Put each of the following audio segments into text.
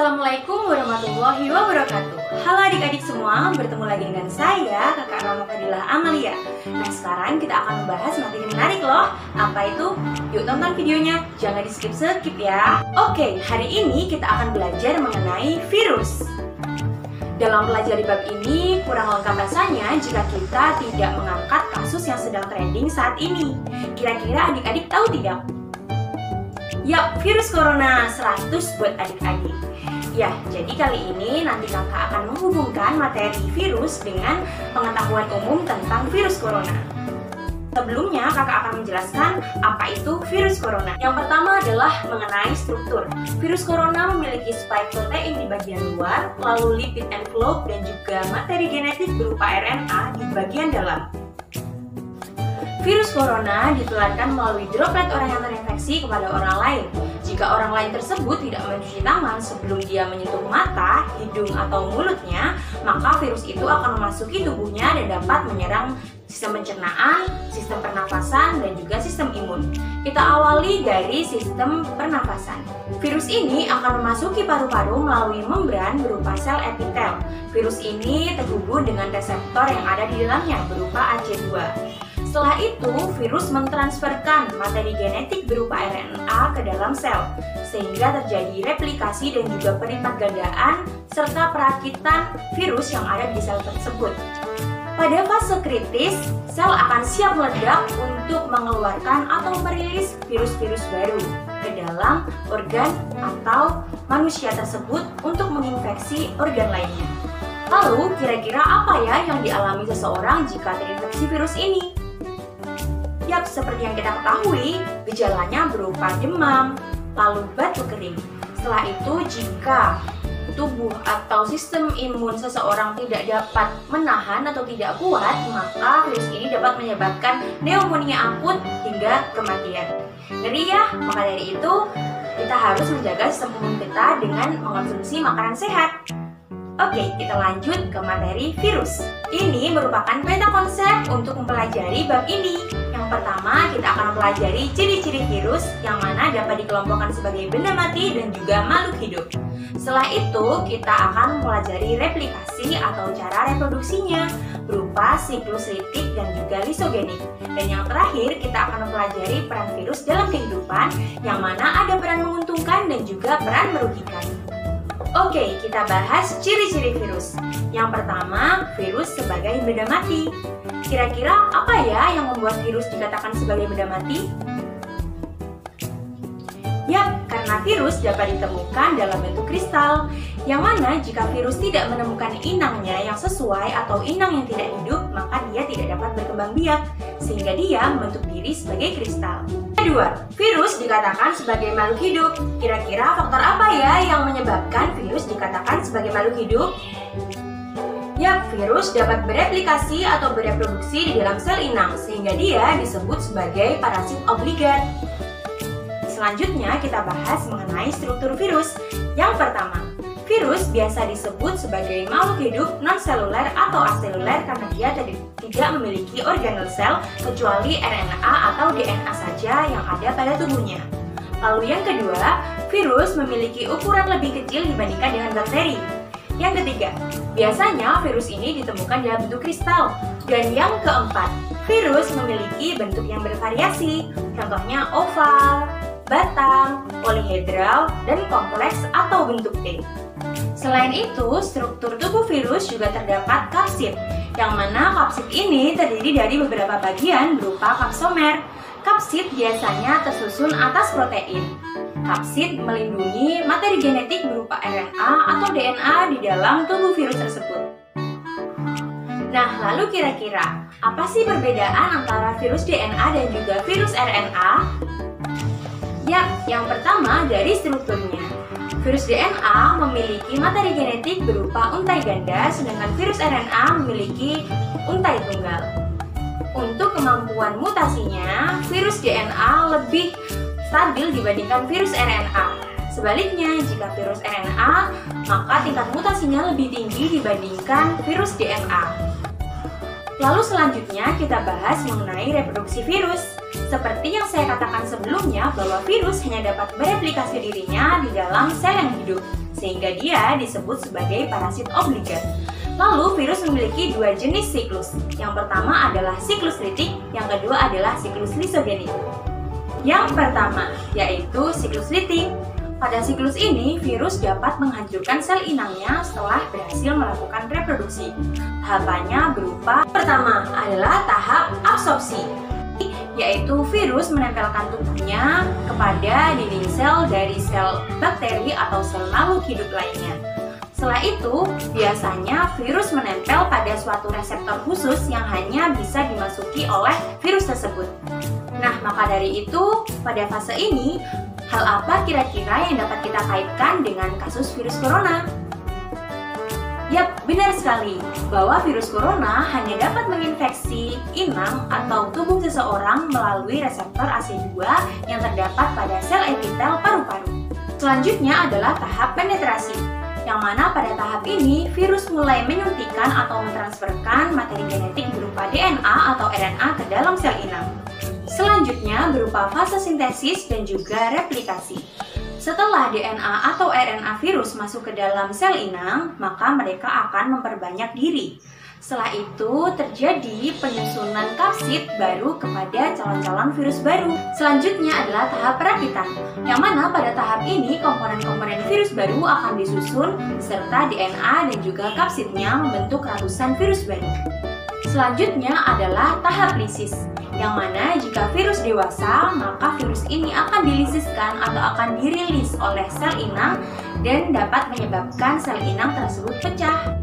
Assalamualaikum warahmatullahi wabarakatuh Halo adik-adik semua, bertemu lagi dengan saya, kakak Rama Fadilah Amalia Nah sekarang kita akan membahas materi menarik loh Apa itu? Yuk tonton videonya, jangan di skip-skip ya Oke, hari ini kita akan belajar mengenai virus dalam pelajari bab ini, kurang lengkap rasanya jika kita tidak mengangkat kasus yang sedang trending saat ini. Kira-kira adik-adik tahu tidak? Yap, virus corona 100 buat adik-adik. Ya, jadi kali ini nanti kakak akan menghubungkan materi virus dengan pengetahuan umum tentang virus corona. Sebelumnya, kakak akan menjelaskan apa itu virus corona. Yang pertama adalah mengenai struktur. Virus corona memiliki spike protein di bagian luar, lalu lipid envelope dan juga materi genetik berupa RNA di bagian dalam. Virus corona ditularkan melalui droplet orang yang terinfeksi kepada orang lain. Jika orang lain tersebut tidak mencuci tangan sebelum dia menyentuh mata, hidung, atau mulutnya, maka virus itu akan memasuki tubuhnya dan dapat menyerang sistem pencernaan, sistem pernafasan, dan juga sistem imun. Kita awali dari sistem pernafasan. Virus ini akan memasuki paru-paru melalui membran berupa sel epitel. Virus ini terhubung dengan reseptor yang ada di dalamnya berupa AC2. Setelah itu, virus mentransferkan materi genetik berupa RNA ke dalam sel, sehingga terjadi replikasi dan juga peripat gandaan serta perakitan virus yang ada di sel tersebut. Pada fase kritis, sel akan siap meledak untuk mengeluarkan atau merilis virus-virus baru ke dalam organ atau manusia tersebut untuk menginfeksi organ lainnya. Lalu, kira-kira apa ya yang dialami seseorang jika terinfeksi virus ini? Yap, seperti yang kita ketahui, gejalanya berupa demam, lalu batuk kering. Setelah itu, jika tubuh atau sistem imun seseorang tidak dapat menahan atau tidak kuat, maka virus ini dapat menyebabkan pneumonia akut hingga kematian. Ngeri ya, maka dari itu kita harus menjaga sistem imun kita dengan mengonsumsi makanan sehat. Oke, kita lanjut ke materi virus. Ini merupakan peta konsep untuk mempelajari bab ini. Pertama, kita akan mempelajari ciri-ciri virus yang mana dapat dikelompokkan sebagai benda mati dan juga makhluk hidup. Setelah itu, kita akan mempelajari replikasi atau cara reproduksinya berupa siklus litik dan juga lisogenik. Dan yang terakhir, kita akan mempelajari peran virus dalam kehidupan yang mana ada peran menguntungkan dan juga peran merugikan. Oke, kita bahas ciri-ciri virus. Yang pertama, virus sebagai benda mati. Kira-kira apa ya yang membuat virus dikatakan sebagai benda mati? Yap, karena virus dapat ditemukan dalam bentuk kristal, yang mana jika virus tidak menemukan inangnya yang sesuai atau inang yang tidak hidup, maka dia tidak dapat berkembang biak, sehingga dia membentuk diri sebagai kristal. Kedua, virus dikatakan sebagai makhluk hidup. Kira-kira faktor apa ya yang menyebabkan virus dikatakan sebagai makhluk hidup? Yap, virus dapat bereplikasi atau bereproduksi di dalam sel inang, sehingga dia disebut sebagai parasit obligat. Selanjutnya kita bahas mengenai struktur virus. Yang pertama, virus biasa disebut sebagai makhluk hidup non-seluler atau aseluler karena dia tidak memiliki organel sel kecuali RNA atau DNA saja yang ada pada tubuhnya. Lalu yang kedua, virus memiliki ukuran lebih kecil dibandingkan dengan bakteri. Yang ketiga, biasanya virus ini ditemukan dalam bentuk kristal. Dan yang keempat, virus memiliki bentuk yang bervariasi, contohnya oval, batang, polihedral, dan kompleks atau bentuk T. Selain itu, struktur tubuh virus juga terdapat kapsid, yang mana kapsid ini terdiri dari beberapa bagian berupa kapsomer. Kapsid biasanya tersusun atas protein. Kapsid melindungi materi genetik berupa RNA atau DNA di dalam tubuh virus tersebut. Nah, lalu kira-kira apa sih perbedaan antara virus DNA dan juga virus RNA? Yap, yang pertama dari strukturnya. Virus DNA memiliki materi genetik berupa untai ganda, sedangkan virus RNA memiliki untai tunggal. Untuk kemampuan mutasinya, virus DNA lebih stabil dibandingkan virus RNA. Sebaliknya, jika virus RNA, maka tingkat mutasinya lebih tinggi dibandingkan virus DNA. Lalu selanjutnya kita bahas mengenai reproduksi virus. Seperti yang saya katakan sebelumnya bahwa virus hanya dapat mereplikasi dirinya di dalam sel yang hidup. sehingga dia disebut sebagai parasit obligat. Lalu virus memiliki dua jenis siklus. Yang pertama adalah siklus litik, yang kedua adalah siklus lisogenik. Yang pertama yaitu siklus litik. Pada siklus ini, virus dapat menghancurkan sel inangnya setelah berhasil melakukan reproduksi. Tahapannya berupa pertama adalah tahap absorpsi, yaitu virus menempelkan tubuhnya kepada dinding sel dari sel bakteri atau sel makhluk hidup lainnya. Setelah itu, biasanya virus menempel pada suatu reseptor khusus yang hanya bisa dimasuki oleh virus tersebut. Nah, maka dari itu, pada fase ini, hal apa kira-kira yang dapat kita kaitkan dengan kasus virus corona? Yap, benar sekali bahwa virus corona hanya dapat menginfeksi inang atau tubuh seseorang melalui reseptor AC2 yang terdapat pada sel epitel paru-paru. Selanjutnya adalah tahap penetrasi, yang mana pada tahap ini virus mulai menyuntikkan atau mentransferkan materi genetik berupa DNA atau RNA ke dalam sel inang. Selanjutnya berupa fase sintesis dan juga replikasi. Setelah DNA atau RNA virus masuk ke dalam sel inang, maka mereka akan memperbanyak diri. Setelah itu terjadi penyusunan kapsid baru kepada calon-calon virus baru. Selanjutnya adalah tahap perakitan, yang mana pada tahap ini komponen-komponen virus baru akan disusun serta DNA dan juga kapsidnya membentuk ratusan virus baru. Selanjutnya adalah tahap lisis, yang mana jika virus dewasa, maka virus ini akan dilisiskan atau akan dirilis oleh sel inang dan dapat menyebabkan sel inang tersebut pecah.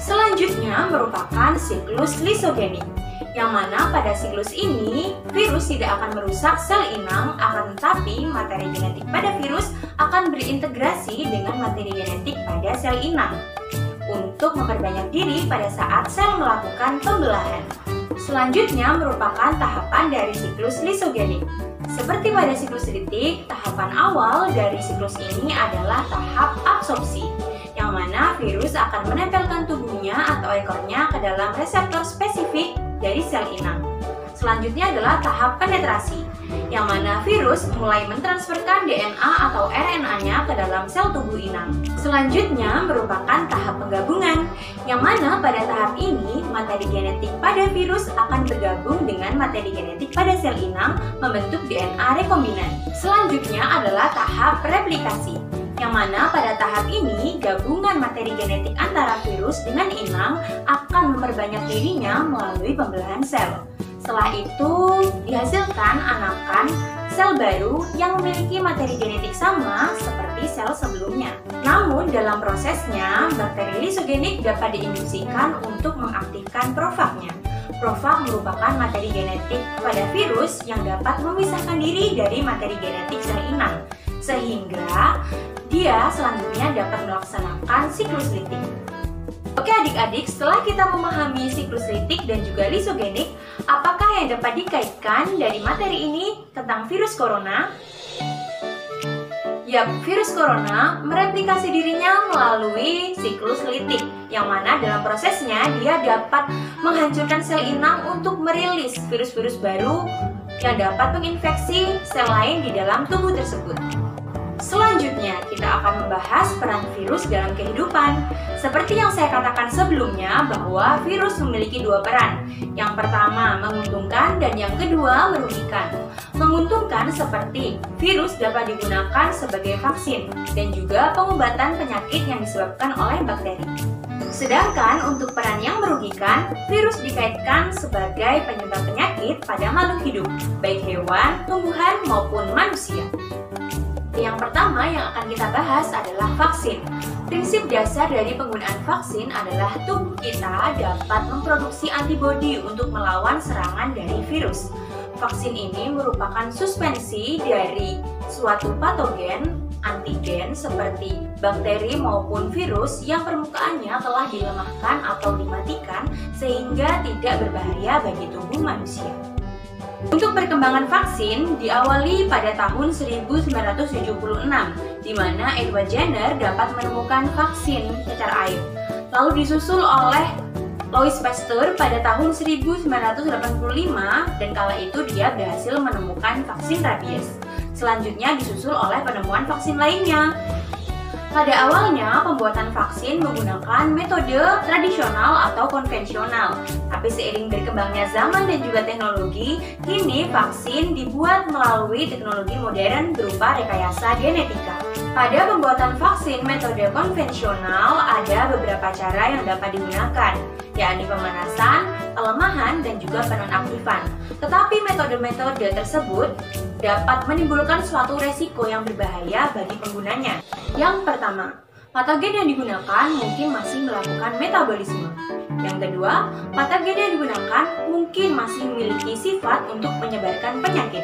Selanjutnya merupakan siklus lisogenik, yang mana pada siklus ini virus tidak akan merusak sel inang, akan tetapi materi genetik pada virus akan berintegrasi dengan materi genetik pada sel inang untuk memperbanyak diri pada saat sel melakukan pembelahan. Selanjutnya merupakan tahapan dari siklus lisogenik. Seperti pada siklus litik, tahapan awal dari siklus ini adalah tahap absorpsi, yang mana virus akan menempelkan tubuhnya atau ekornya ke dalam reseptor spesifik dari sel inang. Selanjutnya adalah tahap penetrasi, yang mana virus mulai mentransferkan DNA atau RNA-nya ke dalam sel tubuh inang. Selanjutnya merupakan tahap penggabungan, yang mana pada tahap ini materi genetik pada virus akan bergabung dengan materi genetik pada sel inang membentuk DNA rekombinan. Selanjutnya adalah tahap replikasi, yang mana pada tahap ini gabungan materi genetik antara virus dengan inang akan memperbanyak dirinya melalui pembelahan sel. Setelah itu dihasilkan anakan sel baru yang memiliki materi genetik sama seperti sel sebelumnya. Namun dalam prosesnya, bakteri lisogenik dapat diinduksikan untuk mengaktifkan profagnya. Profag merupakan materi genetik pada virus yang dapat memisahkan diri dari materi genetik sel inang, sehingga dia selanjutnya dapat melaksanakan siklus litik. Oke adik-adik, setelah kita memahami siklus litik dan juga lisogenik, apakah yang dapat dikaitkan dari materi ini tentang virus corona? Yap, virus corona mereplikasi dirinya melalui siklus litik, yang mana dalam prosesnya dia dapat menghancurkan sel inang untuk merilis virus-virus baru yang dapat menginfeksi sel lain di dalam tubuh tersebut. Selanjutnya, kita akan membahas peran virus dalam kehidupan. Seperti yang saya katakan sebelumnya, bahwa virus memiliki dua peran. Yang pertama, menguntungkan dan yang kedua, merugikan. Menguntungkan seperti virus dapat digunakan sebagai vaksin dan juga pengobatan penyakit yang disebabkan oleh bakteri. Sedangkan untuk peran yang merugikan, virus dikaitkan sebagai penyebab penyakit pada makhluk hidup, baik hewan, tumbuhan, maupun manusia. Yang pertama yang akan kita bahas adalah vaksin. Prinsip dasar dari penggunaan vaksin adalah tubuh kita dapat memproduksi antibodi untuk melawan serangan dari virus. Vaksin ini merupakan suspensi dari suatu patogen antigen seperti bakteri maupun virus yang permukaannya telah dilemahkan atau dimatikan sehingga tidak berbahaya bagi tubuh manusia. Untuk perkembangan vaksin diawali pada tahun 1976, di mana Edward Jenner dapat menemukan vaksin cacar air. Lalu disusul oleh Louis Pasteur pada tahun 1985 dan kala itu dia berhasil menemukan vaksin rabies. Selanjutnya disusul oleh penemuan vaksin lainnya. Pada awalnya, pembuatan vaksin menggunakan metode tradisional atau konvensional. Tapi seiring berkembangnya zaman dan juga teknologi, kini vaksin dibuat melalui teknologi modern berupa rekayasa genetika. Pada pembuatan vaksin metode konvensional, ada beberapa cara yang dapat digunakan, yakni pemanasan, pelemahan, dan juga penonaktifan. Tetapi metode-metode tersebut dapat menimbulkan suatu resiko yang berbahaya bagi penggunanya. Yang pertama, patogen yang digunakan mungkin masih melakukan metabolisme. Yang kedua, patogen yang digunakan mungkin masih memiliki sifat untuk menyebarkan penyakit.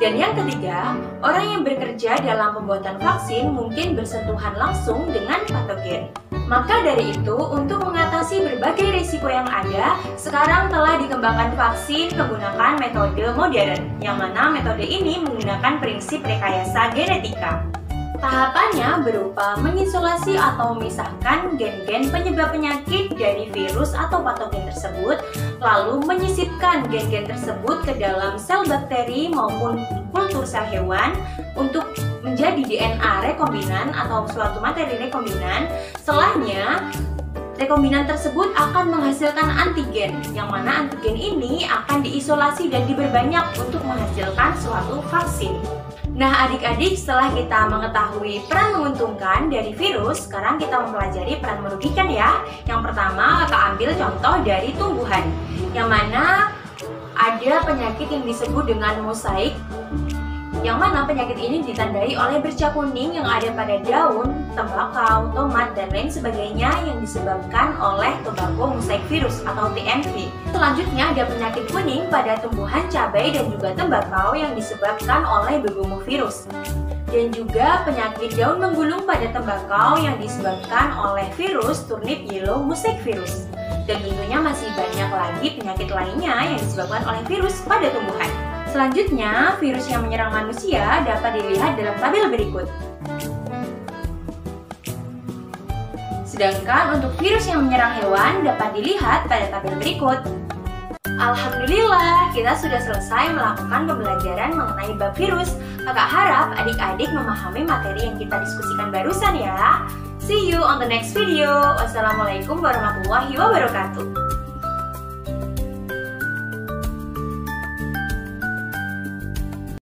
Dan yang ketiga, orang yang bekerja dalam pembuatan vaksin mungkin bersentuhan langsung dengan patogen. Maka dari itu, untuk mengatasi berbagai risiko yang ada, sekarang telah dikembangkan vaksin menggunakan metode modern, yang mana metode ini menggunakan prinsip rekayasa genetika. Tahapannya berupa mengisolasi atau memisahkan gen-gen penyebab penyakit dari virus atau patogen tersebut, lalu menyisipkan gen-gen tersebut ke dalam sel bakteri maupun kultur sel hewan untuk menjadi DNA rekombinan atau suatu materi rekombinan. Setelahnya, rekombinan tersebut akan menghasilkan antigen, yang mana antigen ini akan diisolasi dan diperbanyak untuk menghasilkan suatu vaksin. Nah, adik-adik, setelah kita mengetahui peran menguntungkan dari virus, sekarang kita mempelajari peran merugikan ya. Yang pertama, kita ambil contoh dari tumbuhan, yang mana ada penyakit yang disebut dengan mosaik yang mana penyakit ini ditandai oleh bercak kuning yang ada pada daun, tembakau, tomat, dan lain sebagainya yang disebabkan oleh tobacco mosaic virus atau TMV. Selanjutnya ada penyakit kuning pada tumbuhan cabai dan juga tembakau yang disebabkan oleh virus. Dan juga penyakit daun menggulung pada tembakau yang disebabkan oleh virus turnip yellow mosaic virus. Dan tentunya masih banyak lagi penyakit lainnya yang disebabkan oleh virus pada tumbuhan. Selanjutnya, virus yang menyerang manusia dapat dilihat dalam tabel berikut. Sedangkan untuk virus yang menyerang hewan dapat dilihat pada tabel berikut. Alhamdulillah, kita sudah selesai melakukan pembelajaran mengenai bab virus. Kakak harap adik-adik memahami materi yang kita diskusikan barusan ya. See you on the next video. Wassalamualaikum warahmatullahi wabarakatuh.